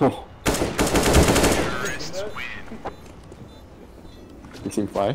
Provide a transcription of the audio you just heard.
Oh. You seem fly?